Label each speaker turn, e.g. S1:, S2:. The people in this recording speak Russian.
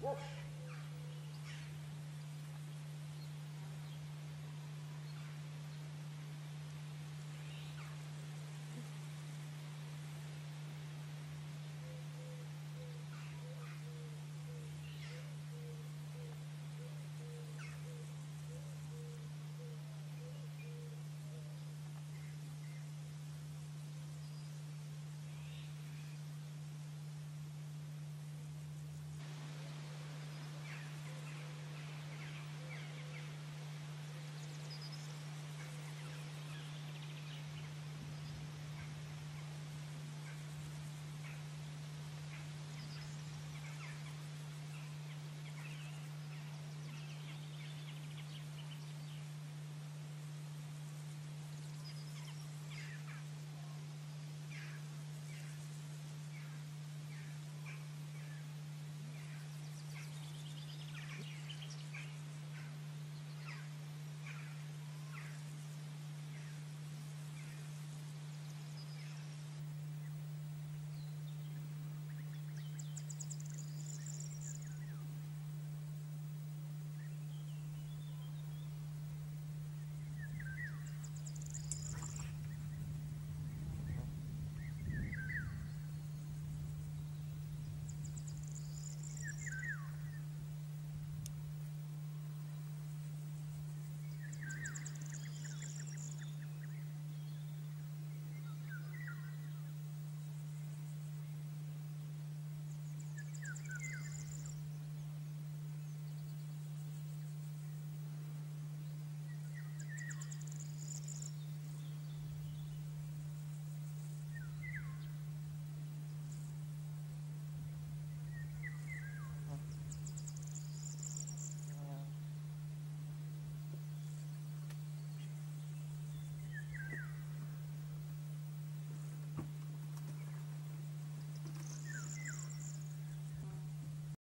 S1: Whoop!